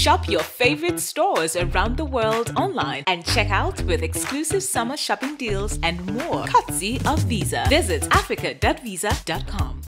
Shop your favorite stores around the world online and check out with exclusive summer shopping deals and more courtesy of Visa. Visit africa.visa.com.